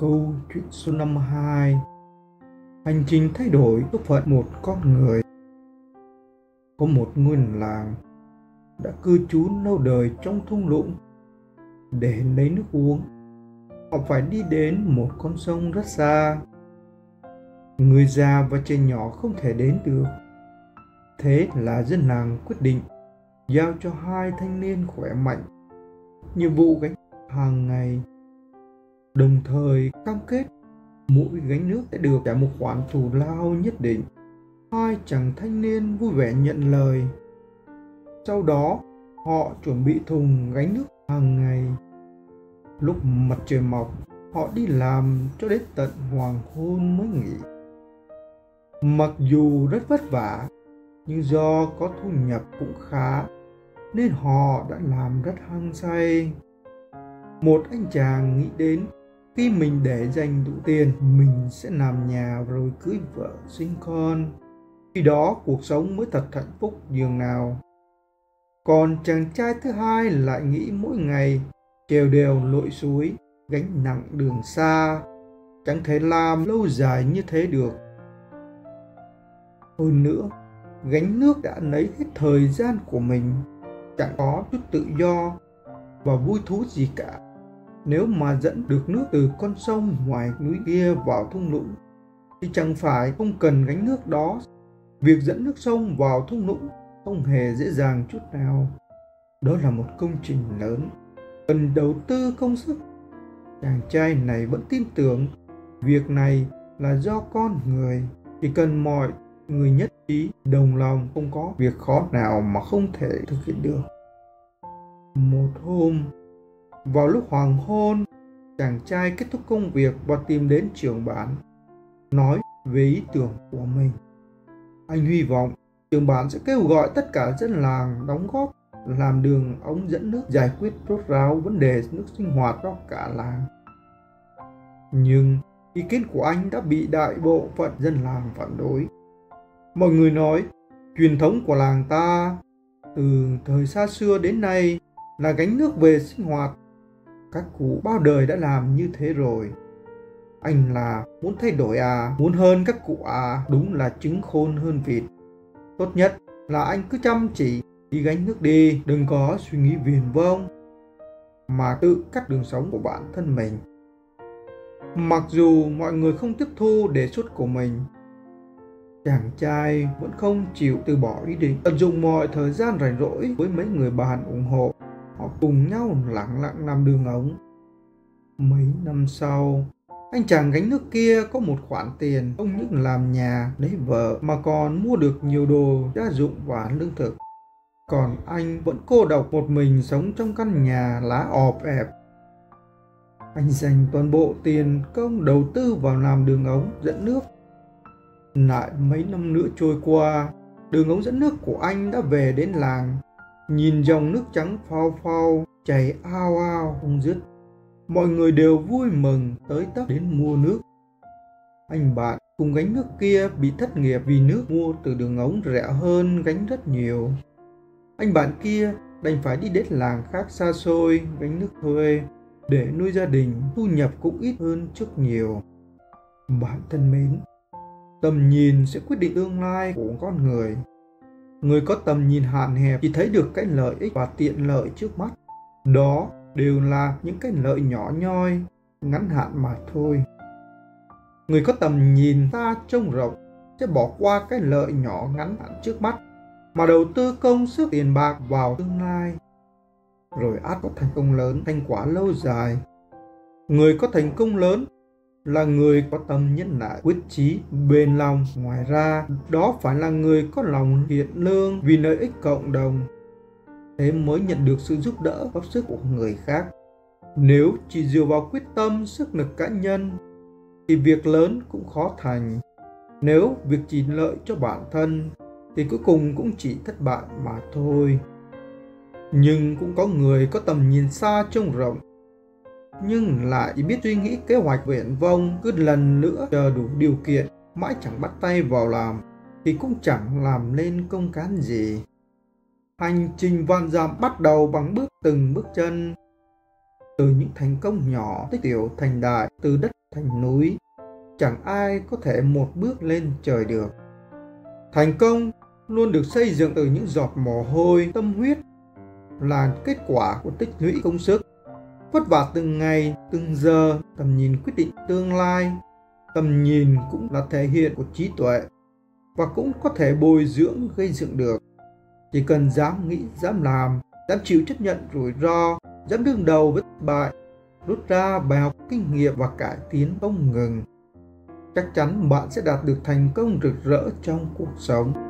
Câu chuyện số 52 Hành trình thay đổi số phận một con người. Có một ngôi làng đã cư trú lâu đời trong thung lũng. Để lấy nước uống, họ phải đi đến một con sông rất xa. Người già và trẻ nhỏ không thể đến được. Thế là dân làng quyết định giao cho hai thanh niên khỏe mạnh. Nhiệm vụ gánh hàng ngày đồng thời, cam kết mỗi gánh nước sẽ được trả một khoản thù lao nhất định. Hai chàng thanh niên vui vẻ nhận lời. Sau đó, họ chuẩn bị thùng gánh nước hàng ngày. Lúc mặt trời mọc, họ đi làm cho đến tận hoàng hôn mới nghỉ. Mặc dù rất vất vả, nhưng do có thu nhập cũng khá, nên họ đã làm rất hăng say. Một anh chàng nghĩ đến khi mình để dành đủ tiền, mình sẽ làm nhà rồi cưới vợ, sinh con. Khi đó, cuộc sống mới thật hạnh phúc dường nào. Còn chàng trai thứ hai lại nghĩ mỗi ngày trèo đều lội suối, gánh nặng đường xa. Chẳng thể làm lâu dài như thế được. Hơn nữa, gánh nước đã lấy hết thời gian của mình, chẳng có chút tự do và vui thú gì cả nếu mà dẫn được nước từ con sông ngoài núi kia vào thung lũng, thì chẳng phải không cần gánh nước đó. Việc dẫn nước sông vào thung lũng không hề dễ dàng chút nào. Đó là một công trình lớn, cần đầu tư công sức. Chàng trai này vẫn tin tưởng việc này là do con người. Chỉ cần mọi người nhất trí, đồng lòng không có việc khó nào mà không thể thực hiện được. Một hôm vào lúc hoàng hôn chàng trai kết thúc công việc và tìm đến trưởng bản nói về ý tưởng của mình anh hy vọng trưởng bản sẽ kêu gọi tất cả dân làng đóng góp làm đường ống dẫn nước giải quyết rốt ráo vấn đề nước sinh hoạt cho cả làng. Nhưng ý kiến của anh đã bị đại bộ phận dân làng phản đối. Mọi người nói, truyền thống của làng ta từ thời xa xưa đến nay là gánh nước về sinh hoạt. Các cụ bao đời đã làm như thế rồi. Anh là muốn thay đổi à, muốn hơn các cụ à, đúng là trứng khôn hơn vịt. Tốt nhất là anh cứ chăm chỉ đi gánh nước đi đừng có suy nghĩ viền vông mà tự cắt đường sống của bản thân mình mặc dù mọi người không tiếp thu đề xuất của mình chàng trai vẫn không chịu từ bỏ ý định tận dụng mọi thời gian rảnh rỗi với mấy người bạn ủng hộ họ cùng nhau lặng lặng làm đường ống. Mấy năm sau, anh chàng gánh nước kia có một khoản tiền không những làm nhà, lấy vợ mà còn mua được nhiều đồ gia dụng và lương thực. Còn anh vẫn cô độc một mình sống trong căn nhà lá ọp ẹp. Anh dành toàn bộ tiền công đầu tư vào làm đường ống dẫn nước. Lại mấy năm nữa trôi qua, đường ống dẫn nước của anh đã về đến làng nhìn dòng nước trắng phao phao, chảy ao ao không dứt. Mọi người đều vui mừng tới tấp đến mua nước. Anh bạn cùng gánh nước kia bị thất nghiệp vì nước mua từ đường ống rẻ hơn gánh rất nhiều. Anh bạn kia đành phải đi đến làng khác xa xôi gánh nước thuê để nuôi gia đình, thu nhập cũng ít hơn trước nhiều. Bạn thân mến, tầm nhìn sẽ quyết định tương lai của con người người có tầm nhìn hạn hẹp chỉ thấy được cái lợi ích và tiện lợi trước mắt. Đó đều là những cái lợi nhỏ nhoi, ngắn hạn mà thôi. Người có tầm nhìn xa trông rộng sẽ bỏ qua cái lợi nhỏ ngắn hạn trước mắt, mà đầu tư công sức tiền bạc vào tương lai. Rồi át có thành công lớn, thành quả lâu dài. Người có thành công lớn là người có tâm nhân lại quyết chí, bền lòng. Ngoài ra, đó phải là người có lòng thiện lương vì lợi ích cộng đồng. Thế mới nhận được sự giúp đỡ, góp sức của người khác. Nếu chỉ dựa vào quyết tâm, sức lực cá nhân, thì việc lớn cũng khó thành. Nếu việc chỉ lợi cho bản thân, thì cuối cùng cũng chỉ thất bại mà thôi. Nhưng cũng có người có tầm nhìn xa trông rộng nhưng lại biết suy nghĩ kế hoạch viển vông cứ lần nữa chờ đủ điều kiện, mãi chẳng bắt tay vào làm, thì cũng chẳng làm lên công cán gì. Hành trình vạn dặm bắt đầu bằng bước từng bước chân, từ những thành công nhỏ tích tiểu thành đại, từ đất thành núi. Chẳng ai có thể một bước lên trời được. Thành công luôn được xây dựng từ những giọt mồ hôi, tâm huyết, là kết quả của tích lũy công sức vất vả từng ngày, từng giờ, tầm nhìn quyết định tương lai. Tầm nhìn cũng là thể hiện của trí tuệ và cũng có thể bồi dưỡng, gây dựng được. Chỉ cần dám nghĩ, dám làm, dám chịu chấp nhận rủi ro, dám đương đầu với thất bại, rút ra bài học kinh nghiệm và cải tiến không ngừng, chắc chắn bạn sẽ đạt được thành công rực rỡ trong cuộc sống.